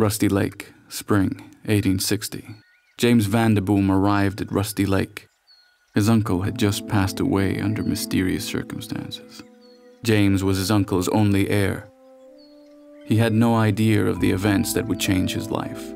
Rusty Lake, spring 1860. James Vanderboom arrived at Rusty Lake. His uncle had just passed away under mysterious circumstances. James was his uncle's only heir. He had no idea of the events that would change his life.